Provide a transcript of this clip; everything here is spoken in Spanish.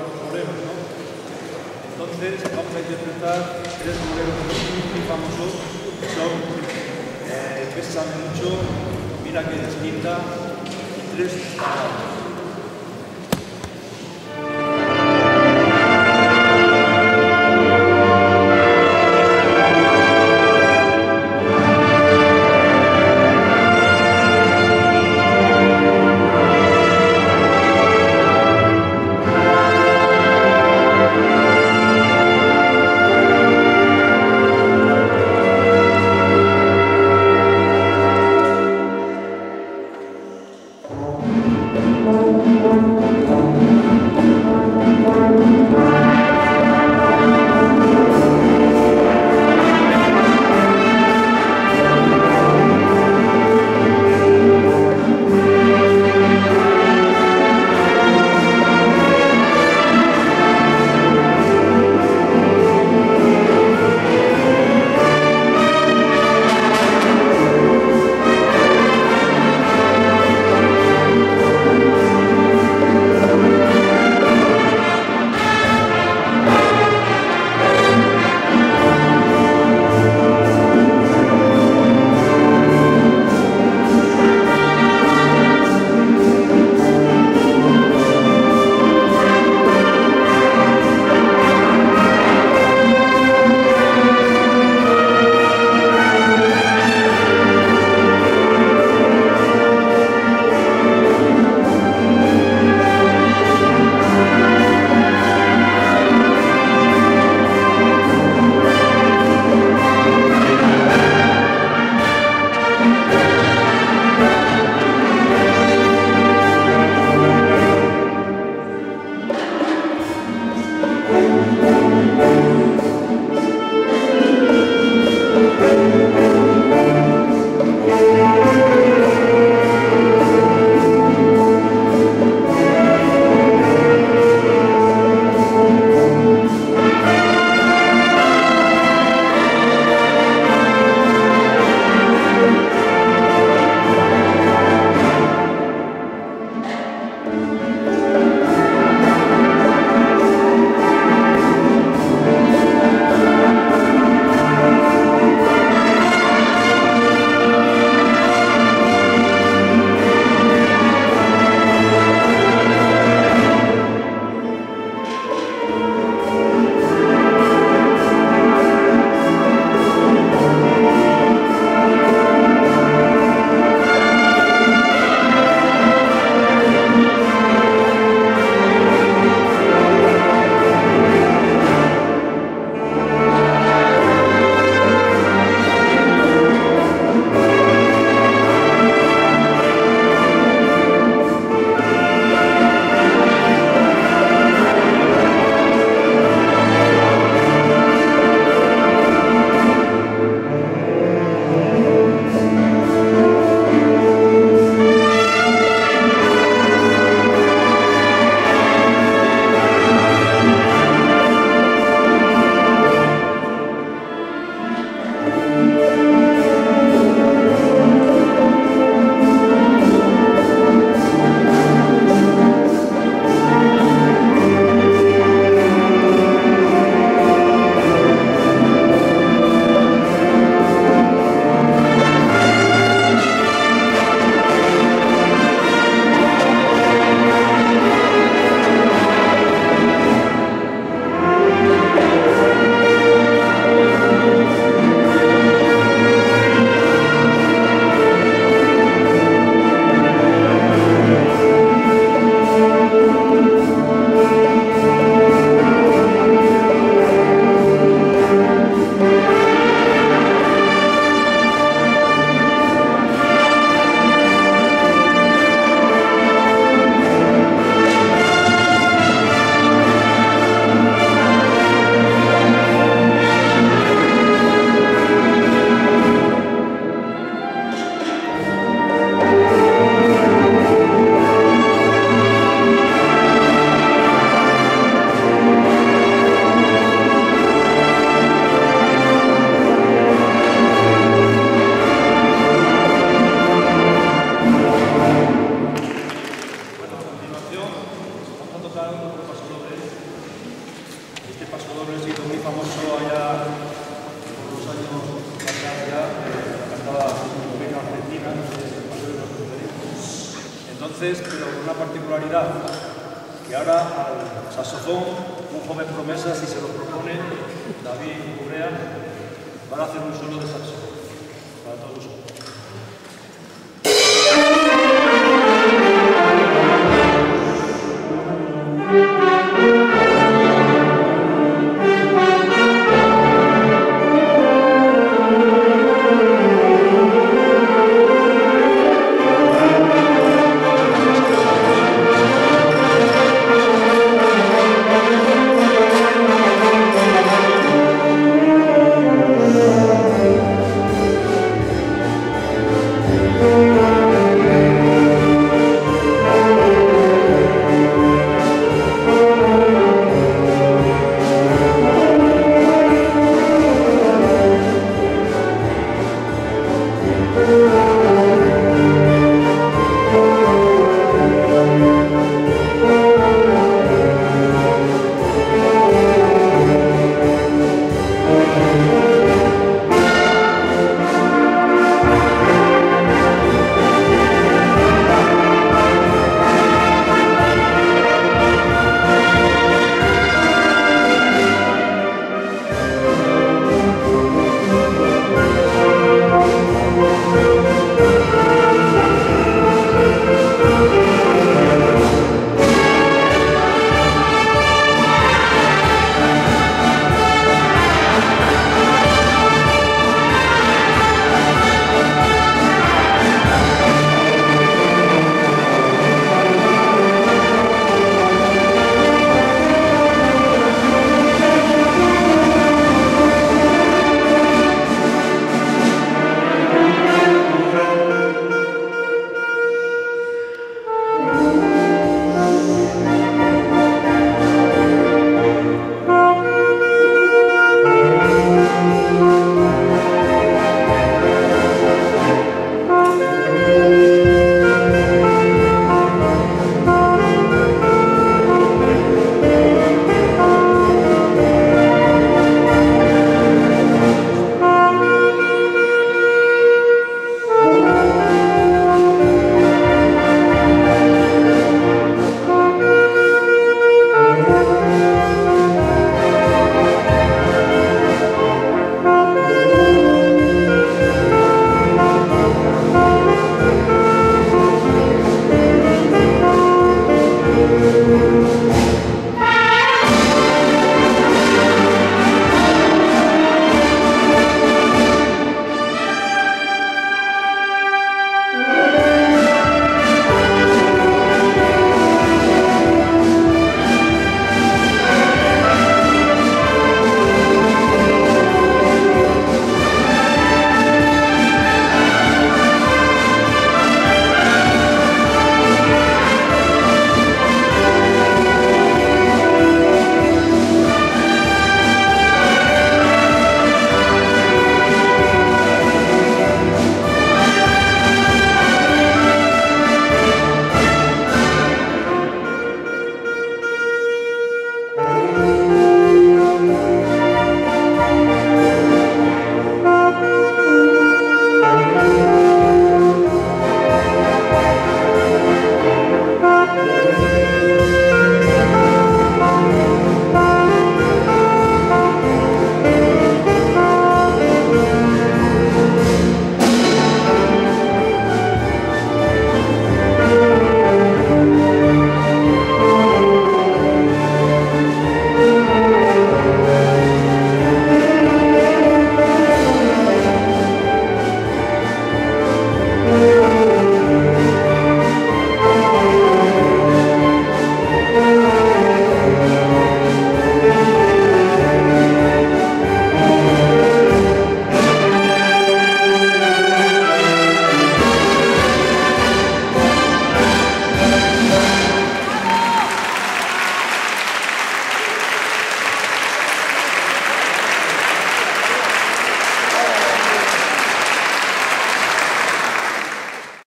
boleros, ¿no? Entonces vamos a interpretar tres boleros muy famosos que son eh, mucho, Mira que distinta y Tres paso doble. Este paso doble se hizo muy famoso allá por los años atrás ya, la cantaba Argentina, el paso de Entonces, pero con una particularidad, que ahora al saxofón, un joven promesa, si se lo propone, David Urrea, van a hacer un solo de saxofón para todos.